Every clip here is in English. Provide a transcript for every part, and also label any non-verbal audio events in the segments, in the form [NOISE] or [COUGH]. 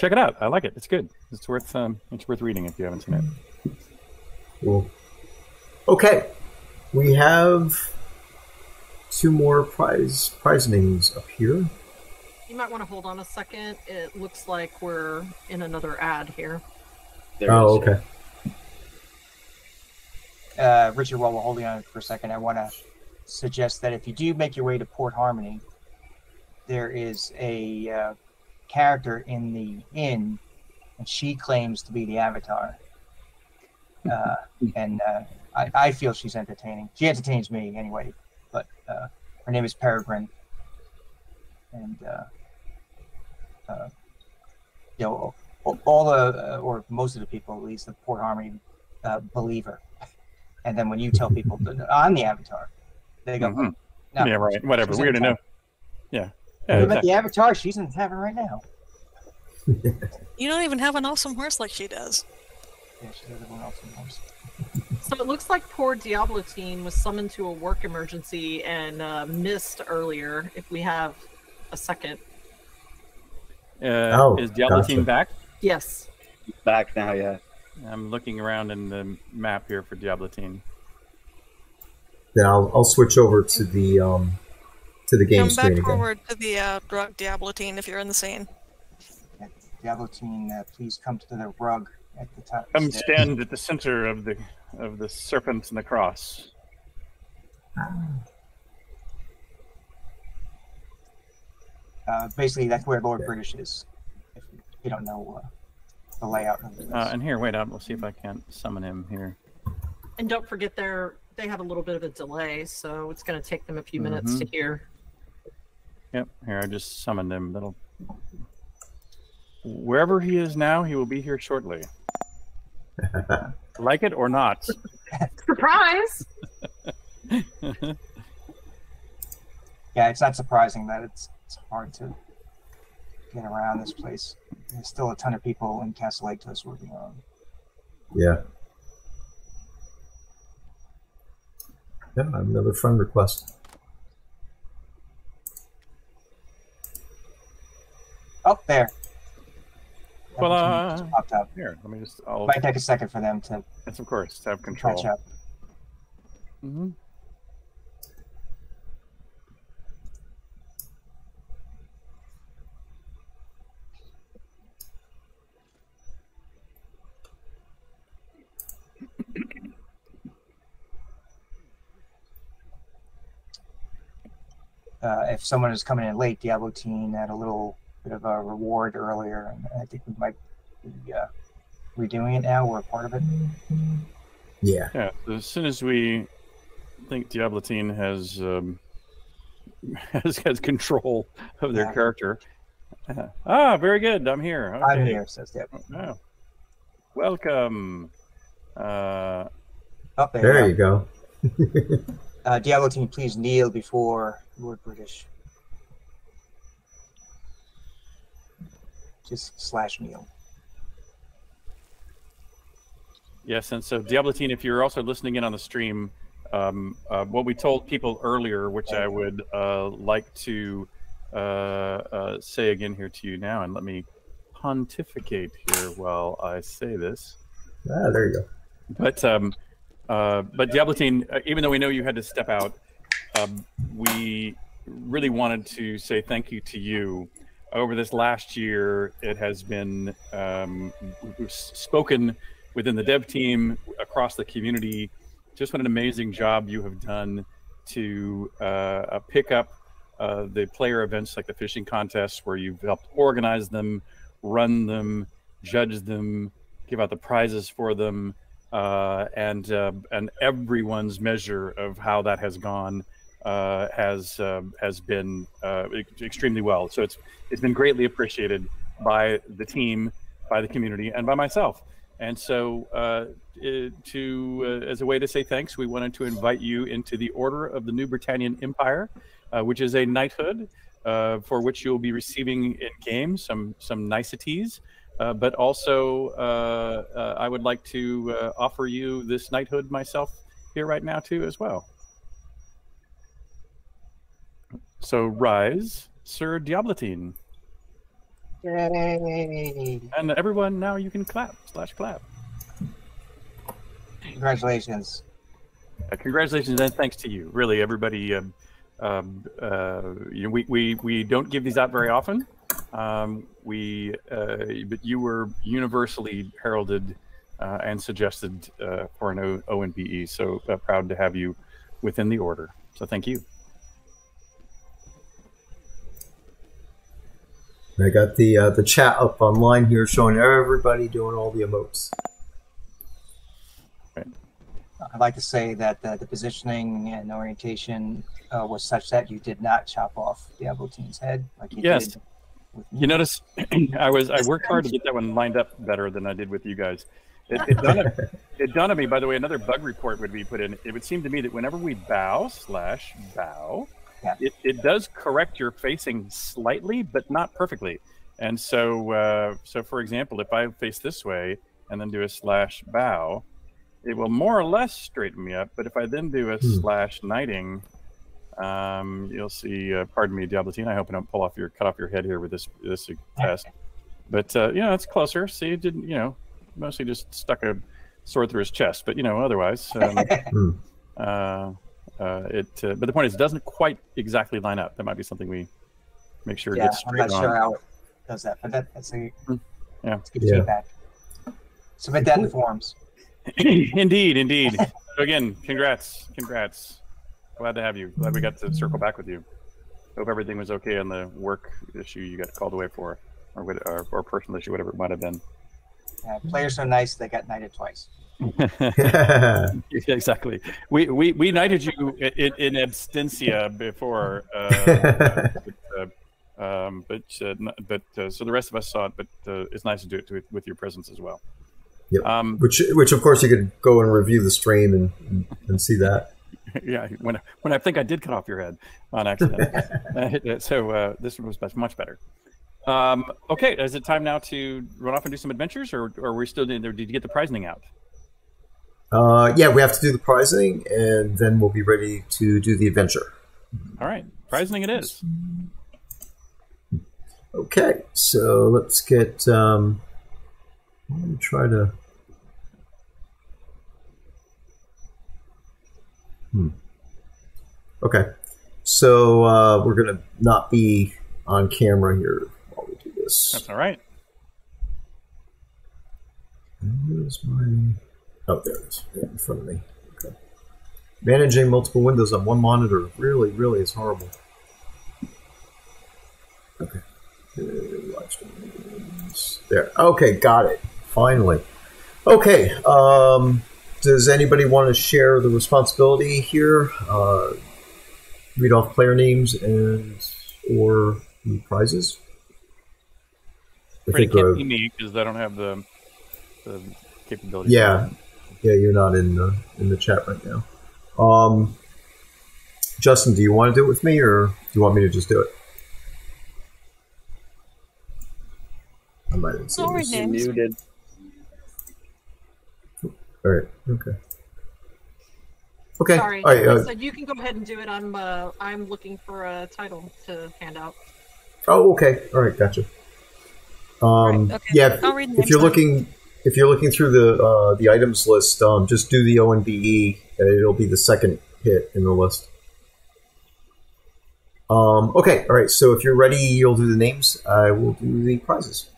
check it out. I like it. It's good. It's worth um, it's worth reading if you haven't seen it. Cool. Okay, we have two more prize prize names up here. You might want to hold on a second. It looks like we're in another ad here. There oh, okay. Uh, Richard, while we're holding on for a second, I want to suggest that if you do make your way to Port Harmony, there is a uh, character in the inn, and she claims to be the Avatar. Uh, [LAUGHS] and uh, I, I feel she's entertaining. She entertains me anyway, but uh, her name is Peregrine. And, uh, uh, you know, all- the, uh, or most of the people, at least, the Port Harmony uh, believe her. And then when you tell people that I'm the Avatar, they go, Mhm. no, yeah, right. Whatever. Weird to know. Yeah. What Yeah, about the Avatar? She's in the tavern right now. You don't even have an awesome horse like she does. Yeah, she's everyone else in horse. So it looks like poor Diablotine was summoned to a work emergency and uh, missed earlier. If we have a second. Uh, Oh, is Diablotine gotcha. back? Yes. Back now, yeah. I'm looking around in the map here for Diablotine. Then I'll I'll switch over to the um to the game Come screen back again. forward to the uh, drug Diablotine if you're in the scene. Diablo team, uh, please come to the rug at the top. Come stairs. stand at the center of the of the serpent and the cross. Uh, basically, that's where Lord British is. If you don't know uh, the layout of this. Uh, and here, wait up. We'll see if I can't summon him here. And don't forget they're they have a little bit of a delay, so it's going to take them a few minutes to Mhm. hear. Yep, here I just summoned him. That'll wherever he is now, he will be here shortly. [LAUGHS] like it or not. Surprise! [LAUGHS] yeah, it's not surprising that it's it's hard to get around this place. There's still a ton of people in Castle Lactos working on. Yeah. Yeah, I have another friend request. Oh, there. Well, Everything uh, just popped up. Here, let me just. I'll. Might take a second for them to Yes, of course. To have control. catch up. hmm uh, if someone is coming in late, Diablotine had a little bit of a reward earlier, and I think we might be uh, redoing it now. We're a part of it. Yeah. Yeah. As soon as we think Diablotine has um, [LAUGHS] has has control of their Yeah. character. Uh, ah, very good. I'm here. Okay. I'm here, says Deb. Oh. Welcome. Uh, Oh, there, There you you go. go. [LAUGHS] Uh, Diablotine, please kneel before Lord British. Just slash kneel. Yes, and so Diablotine, if you're also listening in on the stream, um, uh, what we told people earlier, which I would uh, like to uh, uh, say again here to you now, and let me pontificate here while I say this. Ah, there you go. But um, uh, but Diablotine, uh, even though we know you had to step out, um, we really wanted to say thank you to you. Over this last year, it has been um, spoken within the dev team across the community. Just what an amazing job you have done to uh, uh, pick up uh, the player events like the fishing contests, where you've helped organize them, run them, judge them, give out the prizes for them, uh, and uh, and everyone's measure of how that has gone uh, has uh, has been uh, extremely well. So it's it's been greatly appreciated by the team, by the community, and by myself. And so, uh, to uh, as a way to say thanks, we wanted to invite you into the Order of the New Britannian Empire, uh, which is a knighthood uh, for which you'll be receiving in game some some niceties. But also, I would like to offer you this knighthood myself here right now too, as well. So rise, Sir Diablotine. Yay! And everyone, now you can clap slash clap. Congratulations. Uh, congratulations and thanks to you. Really, everybody. Um, um, uh, you know, we, we we don't give these out very often. Um, we uh, but you were universally heralded uh, and suggested uh, for an o- ONBE. So uh, proud to have you within the order. So thank you. I got the uh, the chat up online here showing everybody doing all the emotes. I'd like to say that uh, the positioning and orientation uh, was such that you did not chop off Diablotine's head like you Yes. did with me. You notice [CLEARS THROAT] I was I worked hard to get that one lined up better than I did with you guys. It, it, dawned, on- [LAUGHS] it dawned on me, by the way, another bug report would be put in. It would seem to me that whenever we bow slash bow, Yeah. it, it does correct your facing slightly, but not perfectly. And so, uh, so for example, if I face this way and then do a slash bow, it will more or less straighten me up. But if I then do a Hmm. slash knighting, um, you'll see. Uh, pardon me, Diablotine. I hope I don't pull off your cut off your head here with this this test. But uh, you know, it's closer. See, it didn't. You know, mostly just stuck a sword through his chest. But you know, otherwise, um, [LAUGHS] Hmm. uh, uh, it. Uh, but the point is, it doesn't quite exactly line up. That might be something we make sure yeah, gets I'm not on. sure how it does that, but that, that's a Hmm. Yeah. It's good Yeah. feedback. Submit that in the forums. [CLEARS THROAT] indeed, indeed. so again, congrats, congrats. Glad to have you. Glad we got to circle back with you. Hope everything was okay on the work issue you got called away for, or or, or personal issue, whatever it might have been. Yeah, players so nice they got knighted twice. [LAUGHS] Yeah, exactly. We we, we knighted you in, in abstentia before, uh, [LAUGHS] but, uh, um, but uh, but uh, so the rest of us saw it. But uh, it's nice to do it to, with your presence as well. Yep. Um, which, which of course, you could go and review the stream and and see that. [LAUGHS] yeah, when when I think I did cut off your head on accident. So uh, this was much- much better. Um, okay, is it time now to run off and do some adventures, or, or are we still doing? Did you get the prizing out? Uh, yeah, we have to do the prizing, and then we'll be ready to do the adventure. All right, prizing it is. Okay, so let's get. Um, let me try to. Hmm. Okay, so uh, we're gonna not be on camera here while we do this. That's all right. Where's my? Oh, there it is, right in front of me. Okay. Managing multiple windows on one monitor really, really is horrible. Okay. There. Okay, got it. Finally. Okay. Um, does anybody want to share the responsibility here? Uh, read off player names and or the prizes. I Pretty think, can't be me because I don't have the the capability. Yeah, yeah, you're not in the in the chat right now. Um, Justin, do you want to do it with me, or do you want me to just do it? I might have seen I'll this. You're muted. All right. Okay. Okay. Sorry. All right. Uh, so you can go ahead and do it. I'm uh, I'm looking for a title to hand out. oh, okay. All right. Gotcha. Um, Right, okay. Yeah. If, I'll read if you're then. looking, if you're looking through the uh, the items list, um, just do the O and BE, and it'll be the second hit in the list. Um, okay. All right. So if you're ready, you'll do the names. I will do the prizes.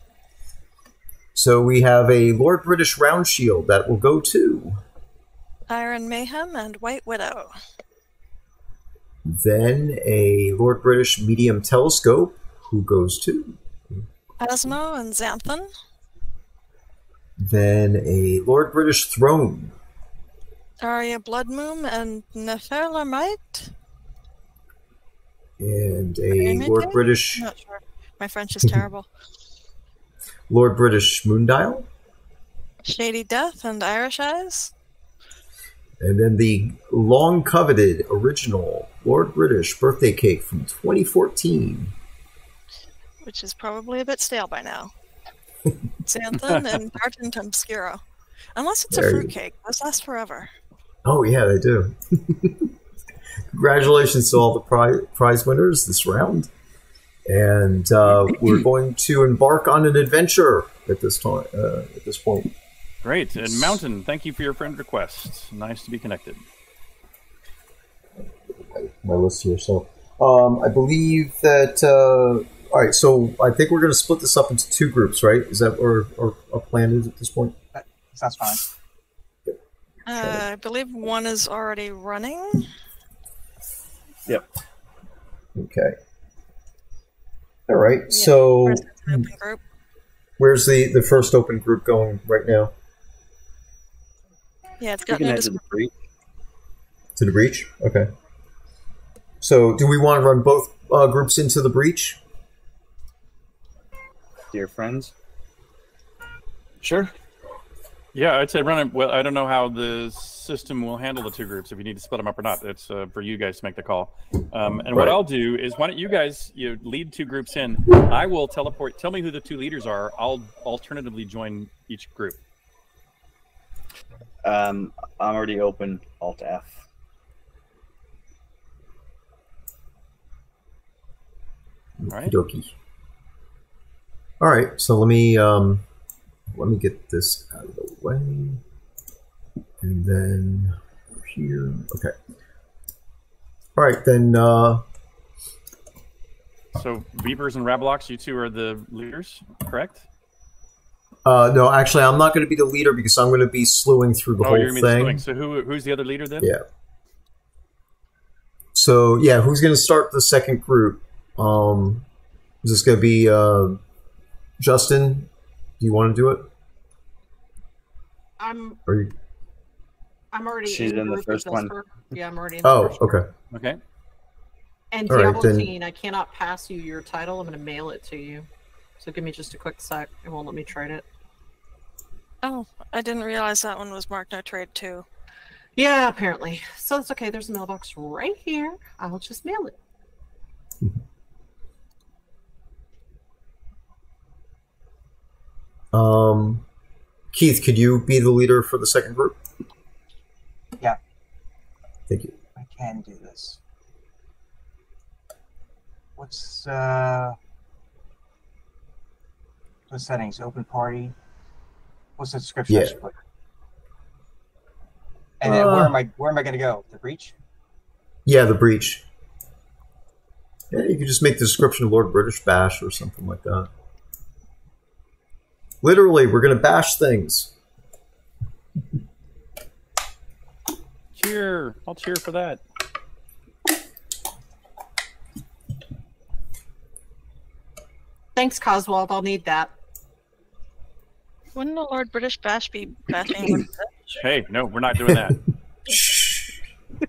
So we have a Lord British Round Shield that will go to. Iron Mayhem and White Widow. Then a Lord British Medium Telescope, who goes to. Asmo and Xanthan. Then a Lord British Throne. Arya Bloodmoon and Neferlamite. And a Lord? British I'm not sure. My French is terrible. [LAUGHS] Lord British Moondial. Shady Death and Irish Eyes. And then the long coveted original Lord British birthday cake from 2014. which is probably a bit stale by now. Xanthan and Ardent Obscuro. Unless it's a There you- fruitcake, those last forever. Oh, yeah, they do. [LAUGHS] Congratulations to all the pri- prize winners this round. and uh, we're [CLEARS THROAT] going to embark on an adventure at this time. Uh, at this point, Great. And Mountain, thank you for your friend request. Nice to be connected. my list here. So, um, I believe that. Uh, all right, so I think we're going to split this up into two groups, right? Is that or our, our plan is at this point? Sounds fine. Uh, I believe one is already running. Yep. Okay. All right. Yeah, So, Where's the open group? where's the the first open group going right now? Yeah, it's You got no to the breach. To the breach. Okay. So, do we want to run both uh, groups into the breach? Dear friends. Sure. Yeah, I'd say run it. Well, I don't know how the system will handle the two groups if you need to split them up or not. It's uh, for you guys to make the call. Um, and what I'll do is, why don't you guys you know, lead two groups in? I will teleport. Tell me who the two leaders are. I'll alternatively join each group. Um, I'm already open. Alt F. All right. Dokie. All right. So let me um, let me get this out of the way, and then here. Okay. All right then. Uh, So Beepers and Rablocks, you two are the leaders, correct? uh, no, actually, I'm not going to be the leader because I'm going to be slewing through the oh, whole you're thing. So who who's the other leader then? Yeah. So yeah, who's going to start the second group? Um, is this going to be uh, Justin? Do you want to do it? I'm Or you? I'm already She's in, in the first one. Vesper. Yeah, I'm already in the Oh, first group. okay. Okay. And All right, Diablo then- Teen, I cannot pass you your title. I'm going to mail it to you. So give me just a quick sec. It won't let me trade it. Oh, I didn't realize that one was marked no trade too. Yeah, apparently. So it's okay. There's a mailbox right here. I'll just mail it. Um, Keith, could you be the leader for the second group? Yeah. Thank you. I can do this. What's uh the settings? Open party. What's the description? Yeah. And then where Uh, am I? Where am I going to go? The breach? Yeah, the breach. Yeah, you could just make the description Lord British Bash or something like that. Literally, we're going to bash things. Cheer! I'll cheer for that. Thanks, Coswald. I'll need that. Wouldn't the Lord British Bash be bashing? [CLEARS THROAT] Hey, no, we're not doing that. Shh. [LAUGHS]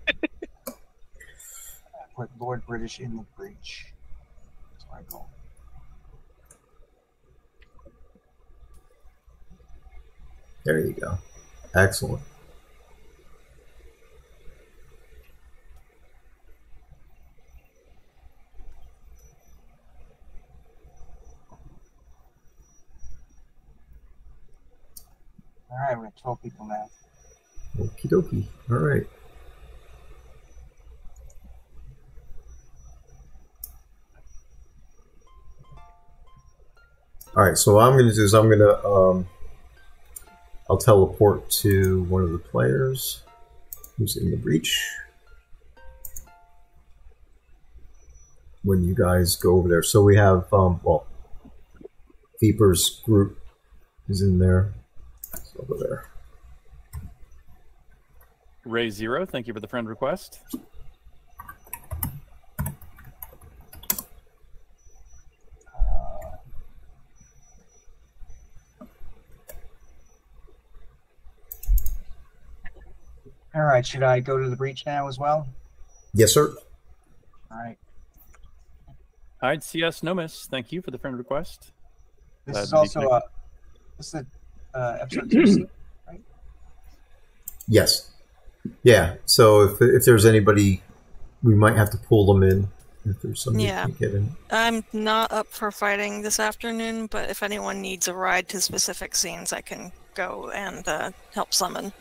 Put Lord British in the breach. That's my goal. There you go. Excellent. All right, we're at 12 people now. Okie dokie. All right. All right. So what I'm going to do is I'm going to um, I'll teleport to one of the players who's in the breach. When you guys go over there, so we have um, well, Viper's group is in there. It's over there. Ray Zero, thank you for the friend request. All right, should I go to the breach now as well? Yes, sir. All right. Hide CS Nomis, thank you for the friend request. This Glad is also a this is a, uh, episode two. Yes. Yeah. So if if there's anybody, we might have to pull them in if there's somebody Yeah. who get in. I'm not up for fighting this afternoon, but if anyone needs a ride to specific scenes, I can go and uh, help summon.